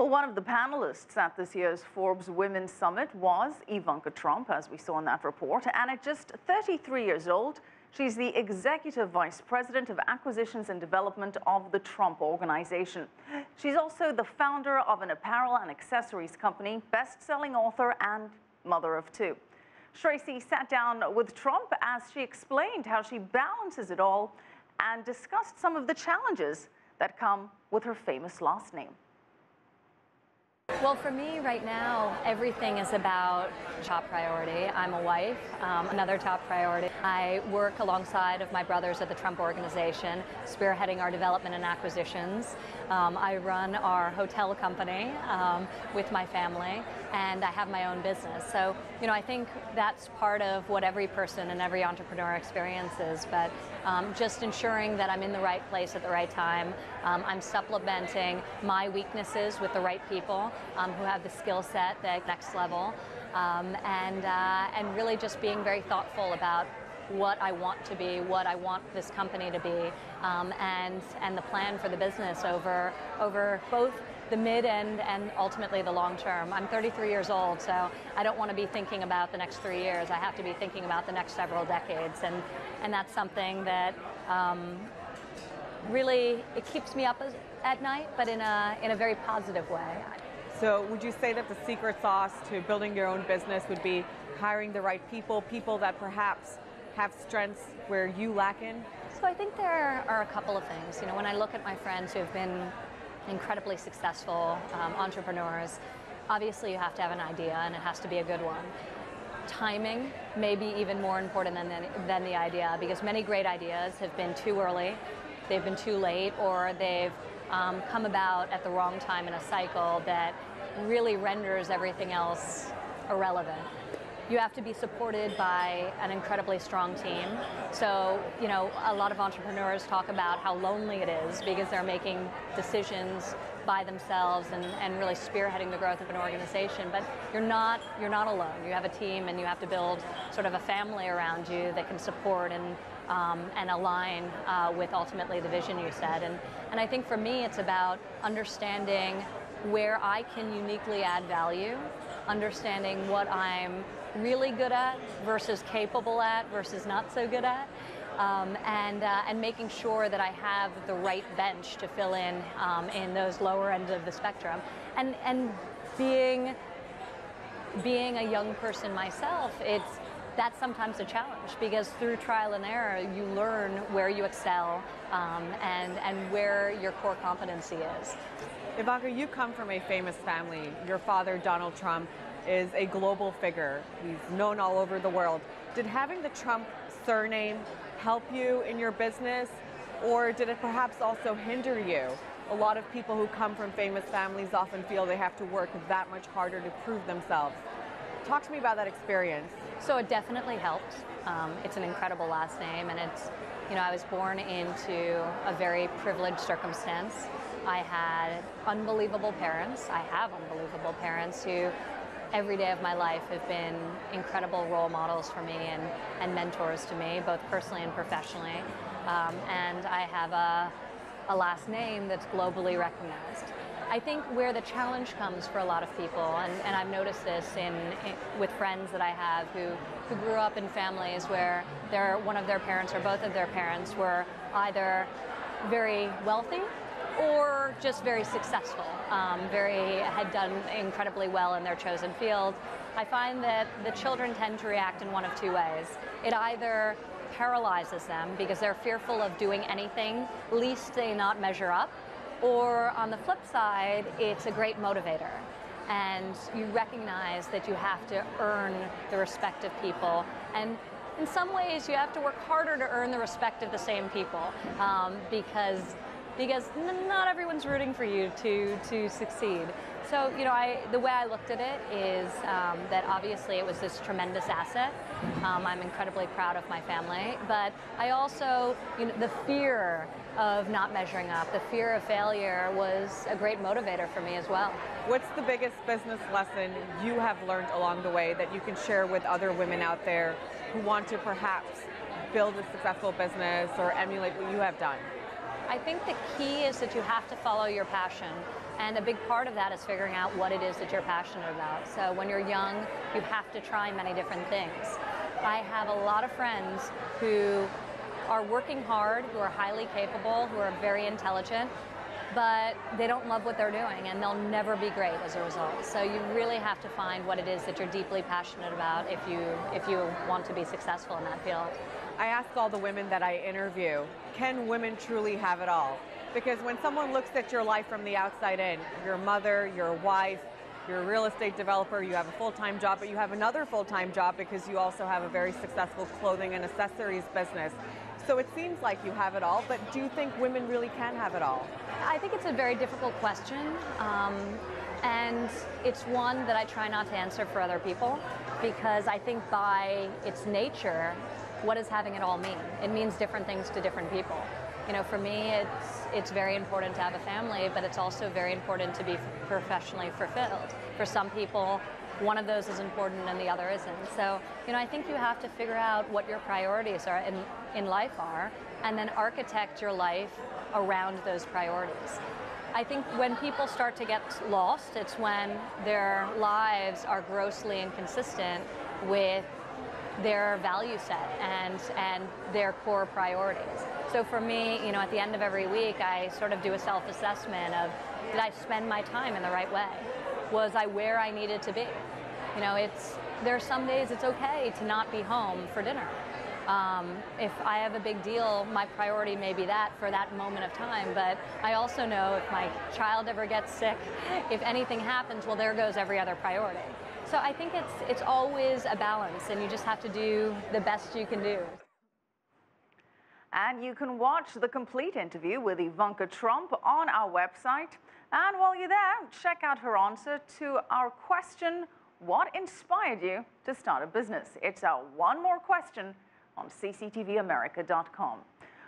Well, one of the panelists at this year's Forbes Women's Summit was Ivanka Trump, as we saw in that report. And at just 33 years old, she's the Executive Vice President of Acquisitions and Development of the Trump Organization. She's also the founder of an apparel and accessories company, best-selling author, and mother of two. Shraysi sat down with Trump as she explained how she balances it all and discussed some of the challenges that come with her famous last name. Well, for me right now, everything is about top priority. I'm a wife, um, another top priority. I work alongside of my brothers at the Trump Organization, spearheading our development and acquisitions. Um, I run our hotel company um, with my family, and I have my own business. So, you know, I think that's part of what every person and every entrepreneur experiences, but um, just ensuring that I'm in the right place at the right time. Um, I'm supplementing my weaknesses with the right people um, who have the skill set, the next level, um, and, uh, and really just being very thoughtful about what I want to be, what I want this company to be, um, and and the plan for the business over over both the mid end and ultimately the long term. I'm 33 years old, so I don't want to be thinking about the next three years. I have to be thinking about the next several decades, and and that's something that. Um, really, it keeps me up at night, but in a in a very positive way. So would you say that the secret sauce to building your own business would be hiring the right people, people that perhaps have strengths where you lack in? So I think there are a couple of things. You know, when I look at my friends who have been incredibly successful um, entrepreneurs, obviously you have to have an idea and it has to be a good one. Timing may be even more important than, than, than the idea because many great ideas have been too early, they've been too late, or they've um, come about at the wrong time in a cycle that really renders everything else irrelevant. You have to be supported by an incredibly strong team. So, you know, a lot of entrepreneurs talk about how lonely it is because they're making decisions by themselves and, and really spearheading the growth of an organization. But you're not you're not alone. You have a team and you have to build sort of a family around you that can support and um, and align uh, with ultimately the vision you set. And and I think for me it's about understanding where I can uniquely add value, understanding what I'm really good at versus capable at versus not so good at. Um, and, uh, and making sure that I have the right bench to fill in um, in those lower ends of the spectrum. And, and being, being a young person myself, it's, that's sometimes a challenge because through trial and error you learn where you excel um, and, and where your core competency is. Ivanka, you come from a famous family. Your father, Donald Trump, is a global figure. He's known all over the world. Did having the Trump surname help you in your business, or did it perhaps also hinder you? A lot of people who come from famous families often feel they have to work that much harder to prove themselves. Talk to me about that experience. So it definitely helped. Um, it's an incredible last name, and it's, you know, I was born into a very privileged circumstance. I had unbelievable parents. I have unbelievable parents who every day of my life have been incredible role models for me and, and mentors to me, both personally and professionally. Um, and I have a, a last name that's globally recognized. I think where the challenge comes for a lot of people, and, and I've noticed this in, in, with friends that I have who, who grew up in families where their, one of their parents or both of their parents were either very wealthy or just very successful, um, very had done incredibly well in their chosen field. I find that the children tend to react in one of two ways. It either paralyzes them because they're fearful of doing anything, least they not measure up, or on the flip side, it's a great motivator. And you recognize that you have to earn the respect of people. And in some ways, you have to work harder to earn the respect of the same people um, because because not everyone's rooting for you to, to succeed. So, you know, I, the way I looked at it is um, that obviously it was this tremendous asset. Um, I'm incredibly proud of my family, but I also, you know, the fear of not measuring up, the fear of failure was a great motivator for me as well. What's the biggest business lesson you have learned along the way that you can share with other women out there who want to perhaps build a successful business or emulate what you have done? I think the key is that you have to follow your passion And a big part of that is figuring out what it is that you're passionate about. So when you're young, you have to try many different things. I have a lot of friends who are working hard, who are highly capable, who are very intelligent, but they don't love what they're doing and they'll never be great as a result. So you really have to find what it is that you're deeply passionate about if you if you want to be successful in that field. I ask all the women that I interview, can women truly have it all? Because when someone looks at your life from the outside in, your mother, your wife, you're a real estate developer, you have a full-time job, but you have another full-time job because you also have a very successful clothing and accessories business. So it seems like you have it all, but do you think women really can have it all? I think it's a very difficult question. Um, and it's one that I try not to answer for other people because I think by its nature, what does having it all mean? It means different things to different people. You know, for me, it's it's very important to have a family, but it's also very important to be professionally fulfilled. For some people, one of those is important and the other isn't. So, you know, I think you have to figure out what your priorities are in, in life are, and then architect your life around those priorities. I think when people start to get lost, it's when their lives are grossly inconsistent with their value set and, and their core priorities. So for me, you know, at the end of every week, I sort of do a self-assessment of, did I spend my time in the right way? Was I where I needed to be? You know, it's, there are some days it's okay to not be home for dinner. Um, if I have a big deal, my priority may be that for that moment of time. But I also know if my child ever gets sick, if anything happens, well, there goes every other priority. So I think it's it's always a balance, and you just have to do the best you can do. And you can watch the complete interview with Ivanka Trump on our website. And while you're there, check out her answer to our question, what inspired you to start a business? It's our one more question on cctvamerica.com.